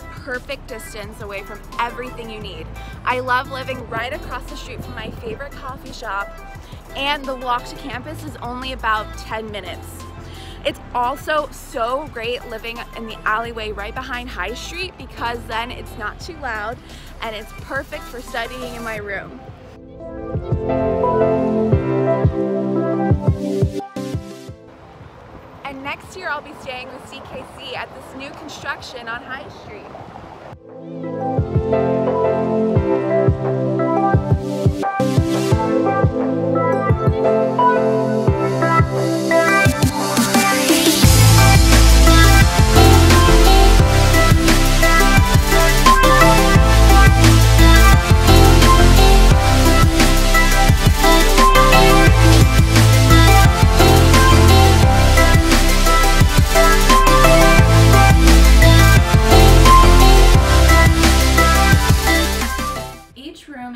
perfect distance away from everything you need. I love living right across the street from my favorite coffee shop and the walk to campus is only about 10 minutes. It's also so great living in the alleyway right behind High Street because then it's not too loud and it's perfect for studying in my room. And next year I'll be staying with CKC at this new construction on High Street.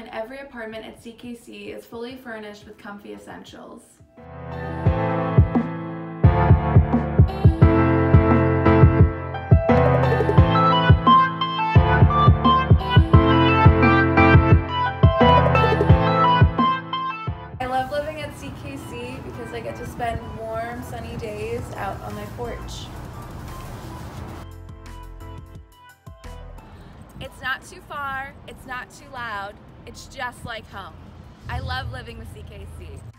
In every apartment at CKC is fully furnished with comfy essentials. I love living at CKC because I get to spend warm, sunny days out on my porch. It's not too far, it's not too loud, it's just like home. I love living with CKC.